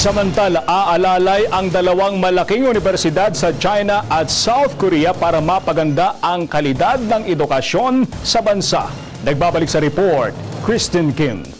Samantala, aalalay ang dalawang malaking universidad sa China at South Korea para mapaganda ang kalidad ng edukasyon sa bansa. Nagbabalik sa report, Kristen Kim.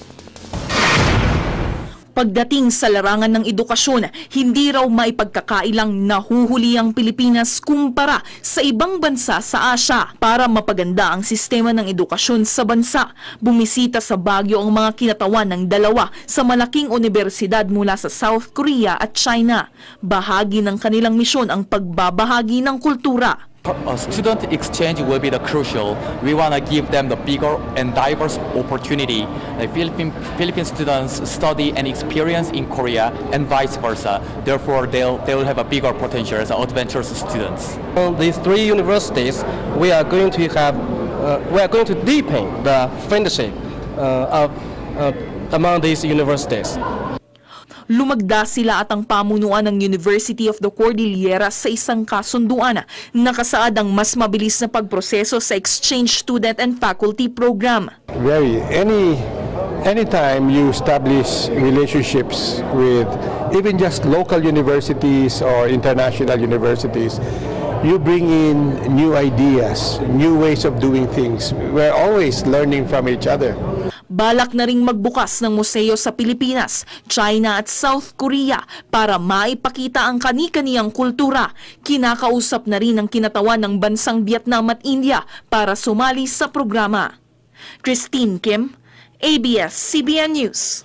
Pagdating sa larangan ng edukasyon, hindi raw maipagkakailang nahuhuli ang Pilipinas kumpara sa ibang bansa sa Asya. Para mapaganda ang sistema ng edukasyon sa bansa, bumisita sa Baguio ang mga kinatawan ng dalawa sa malaking universidad mula sa South Korea at China. Bahagi ng kanilang misyon ang pagbabahagi ng kultura. Uh, student exchange will be the crucial. We want to give them the bigger and diverse opportunity. The Philippine, Philippine students study and experience in Korea and vice versa. Therefore, they'll, they will have a bigger potential as adventurous students. On these three universities, we are going to have, uh, we are going to deepen the friendship uh, of, uh, among these universities. Lumagda sila at ang pamunuan ng University of the Cordillera sa isang kasunduan. Nakasaad ang mas mabilis na pagproseso sa exchange student and faculty program. very any anytime you establish relationships with even just local universities or international universities you bring in new ideas new ways of doing things we're always learning from each other Balak na ring magbukas ng museo sa Pilipinas, China at South Korea para maipakita ang kani-kaniyang kultura. Kinakausap na rin ang kinatawan ng bansang Vietnam at India para sumali sa programa. Christine Kim, ABS-CBN News.